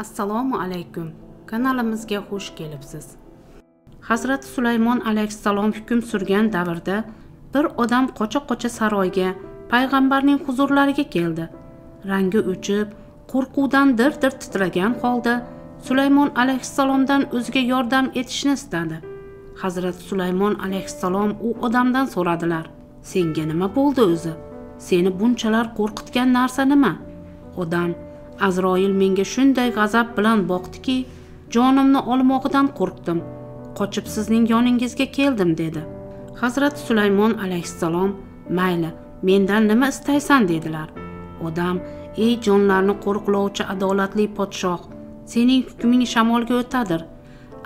assalomu alaykum. Kanalimizga xush kelibsiz. Hazrati sulaymon alayhissalom hukm surgan davrda bir odam qocha qocha saroyga payg'ambarning huzurlariga keldi. Rangi o'chib qo'rquvdan dir dir titragan holda sulaymon alayhissalomdan o'ziga yordam etishni istadi. Hazrati sulaymon alayhissalom u odamdan so'radilar senga nima bo'ldi o'zi? Seni bunchalar qo'rqitgan narsa nima? Odam azroil menga shunday g'azab bilan boqdiki jonimni olmog'idan qo'rqdim. Qochib sizning yoningizga keldim dedi. Hazrati sulaymon alayhissalom mayli mendan nima istaysan dedilar. Odam ey jonlarni qo'riqlovchi adolatli podshoh sening hukming shamolga o'tadir.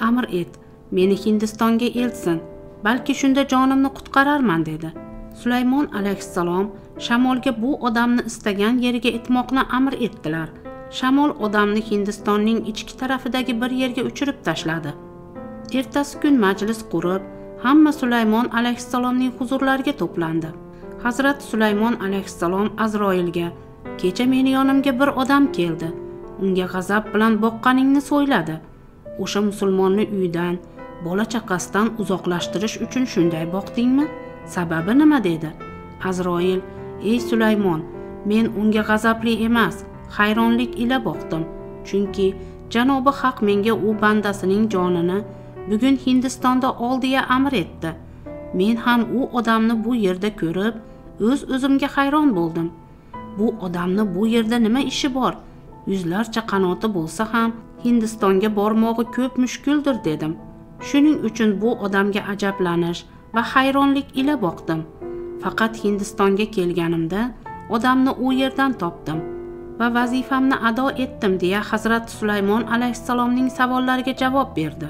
Amr et meni hindistonga eltsin balki shunda jonimni qutqararman dedi. Sulaymon alayhissalom shamolga bu odamni istagan yeriga etmoqni amr etdilar. Shamol odamni hindistonning ichki tarafidagi bir yerga uchirib tashladi. Ertasi kun majlis qurib hamma sulaymon alayhissalomning huzurlariga to'plandi. Hazrati sulaymon alayhissalom azroilga kecha meni yonimga bir odam keldi. Unga g'azab bilan boqqaningni so'yladi. O'sha musulmonni uydan bola chaqasidan uzoqlashtirish uchun shunday boqdingmi? Sababi nima? dedi. Azroil ey sulaymon men unga g'azabli emas. Hayronlik ila boqdim. Chunki janobi haq menga u bandasining jonini bugun hindistonda ol deya amr etdi. Men ham u odamni bu yerda ko'rib o'z o'zimga hayron bo'ldim. Bu odamni bu yerda nima ishi bor? Yuzlarcha qanoti bo'lsa ham hindistonga bormog'i ko'p mushkuldir dedim. Shuning uchun bu odamga ajablanish va hayronlik ila boqdim. Faqat hindistonga kelganimda odamni u yerdan topdim. Va vazifamni ado etdim deya hazrati sulaymon alayhissalomning savollariga javob berdi.